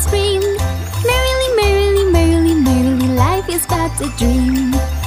scream. Merrily, merrily, merrily, merrily Life is but a dream.